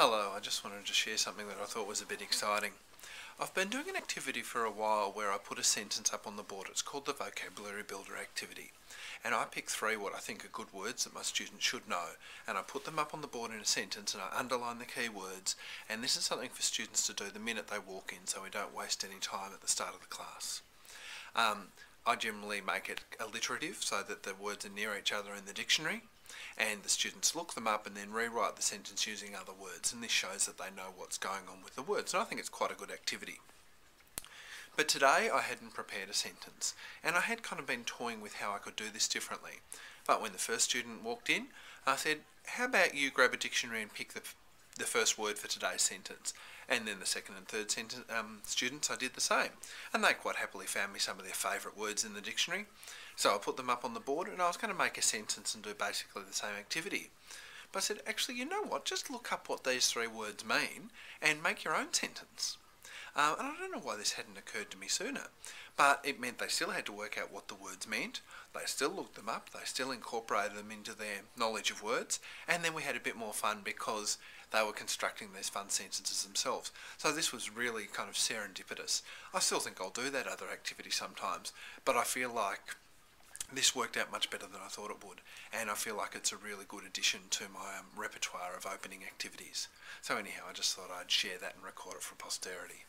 Hello, I just wanted to share something that I thought was a bit exciting. I've been doing an activity for a while where I put a sentence up on the board. It's called the Vocabulary Builder activity. And I pick three what I think are good words that my students should know. And I put them up on the board in a sentence and I underline the key words. And this is something for students to do the minute they walk in so we don't waste any time at the start of the class. Um, I generally make it alliterative so that the words are near each other in the dictionary and the students look them up and then rewrite the sentence using other words and this shows that they know what's going on with the words and I think it's quite a good activity. But today I hadn't prepared a sentence and I had kind of been toying with how I could do this differently. But when the first student walked in I said how about you grab a dictionary and pick the, the first word for today's sentence and then the second and third sentence, um, students I did the same and they quite happily found me some of their favourite words in the dictionary so I put them up on the board and I was going to make a sentence and do basically the same activity. But I said, actually, you know what? Just look up what these three words mean and make your own sentence. Um, and I don't know why this hadn't occurred to me sooner, but it meant they still had to work out what the words meant. They still looked them up. They still incorporated them into their knowledge of words. And then we had a bit more fun because they were constructing these fun sentences themselves. So this was really kind of serendipitous. I still think I'll do that other activity sometimes, but I feel like this worked out much better than I thought it would, and I feel like it's a really good addition to my um, repertoire of opening activities. So anyhow, I just thought I'd share that and record it for posterity.